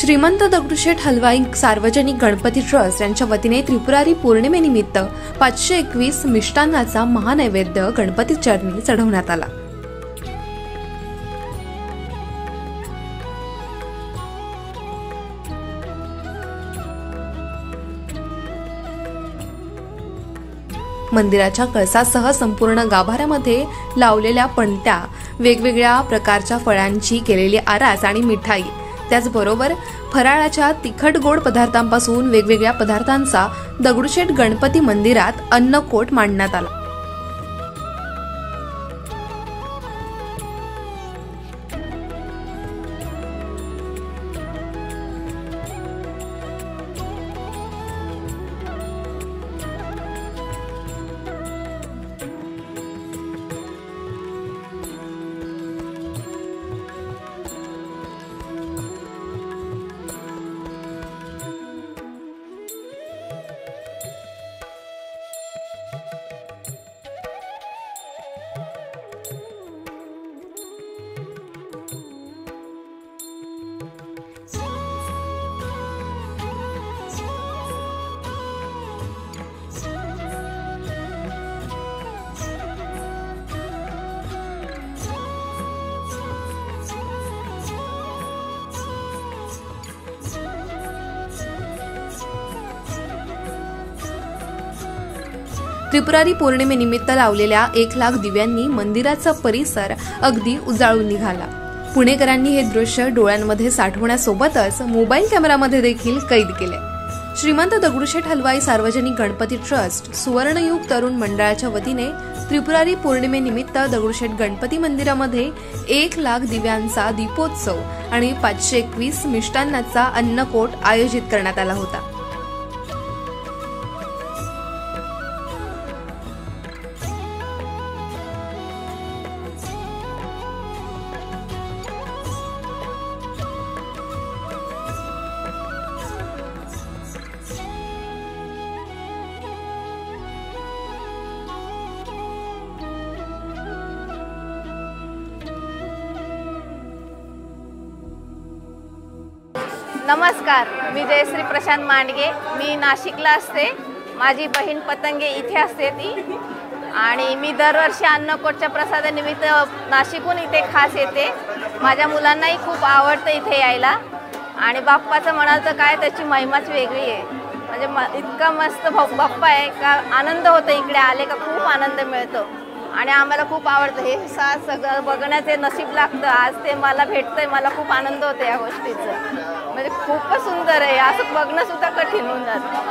श्रीमंत दगडूशेठ हलवाई सार्वजनिक गणपती ट्रस्ट यांच्या वतीने त्रिपुरारी पौर्णिमेनिमित्त पाचशे एकवीस मिष्टान्नाचा महानैवेद्य गणपती चरणी चढवण्यात आला. मंदिराच्या कळसासह संपूर्ण गाभाऱ्यामध्ये लावलेल्या पणत्या वेगवेगळ्या प्रकारच्या फळांची केलेली आरास आणि मिठाई त्याचबरोबर फराळाच्या तिखट गोड पदार्थांपासून वेगवेगळ्या पदार्थांचा दगडूशेठ गणपती मंदिरात अन्नकोट मांडण्यात आला. Thank you. त्रिपुरारी पौर्णिमेनिमित्त लावलेल्या एक लाख दिव्यांनी मंदिराचा परिसर अगदी उजाळून निघाला. पुणेकरांनी हे दृश्य डोळ्यांमध्ये साठवण्यासोबतच मोबाईल कॅमेरामध्ये देखील कैद केले. श्रीमंत दगडूशेठ हलवाई सार्वजनिक गणपती ट्रस्ट सुवर्णयुग तरुण मंडळाच्या वतीने त्रिपुरारी पौर्णिमेनिमित्त दगडूशेठ गणपती मंदिरामध्ये एक लाख दिव्यांचा दीपोत्सव आणि पाचशे एकवीस मिष्टान्नाचा अन्नकोट आयोजित करण्यात आला होता. नमस्कार मी जयश्री प्रशांत मांडगे. मी नाशिकला असते. माझी बहीण पतंगे इथे असते ती. आणि मी दरवर्षी अन्नकोटच्या प्रसादानिमित्त नाशिकहून इथे खास येते. माझ्या मुलांनाही खूप आवडतं इथे यायला. आणि बाप्पाचं म्हणाल तर काय त्याची महिमाच वेगळी आहे. म्हणजे म इतका मस्त भ- बाप्पा आहे का आनंद होतो इकडे. आले का खूप आनंद मिळतो. आणि आम्हाला खूप आवडतं. हे सा सगळं बघण्याचे नशीब लागतं. आज ते मला भेटतंय मला खूप आनंद होतो या गोष्टीचं. म्हणजे खूपच सुंदर आहे. असं बघणं सुद्धा कठीण होऊन जातं.